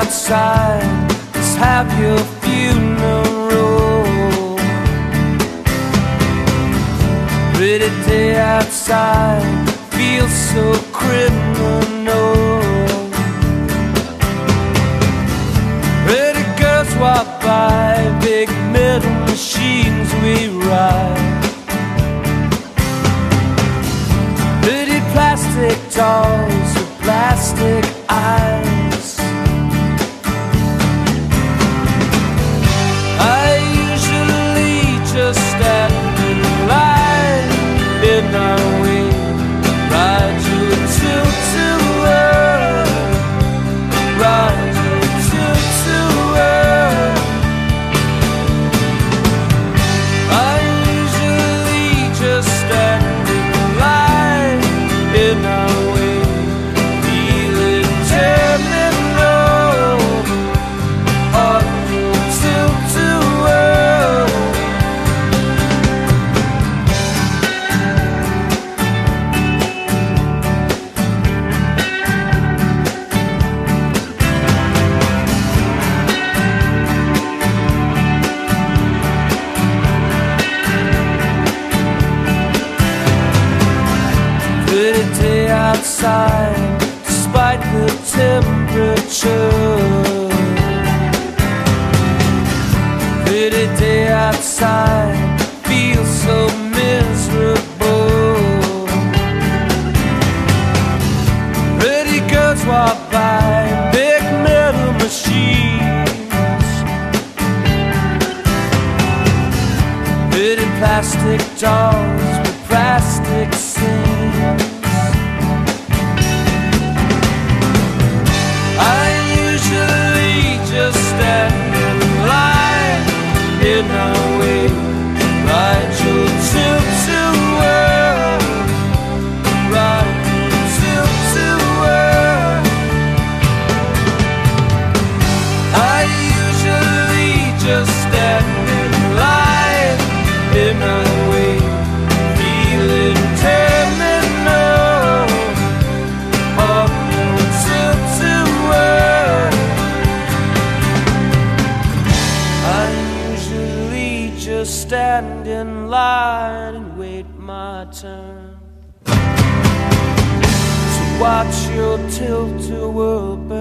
outside. Let's have your funeral. Pretty day outside feels so criminal. Pretty girls walk by, big metal machines we ride. Pretty plastic dolls with plastic eyes. Outside, despite the temperature. Pretty day outside, feels so miserable. Pretty girls walk by, big metal machines. Pretty plastic dolls with plastic scenes. Stand in line and wait my turn to watch your tilt-a-whirl burn.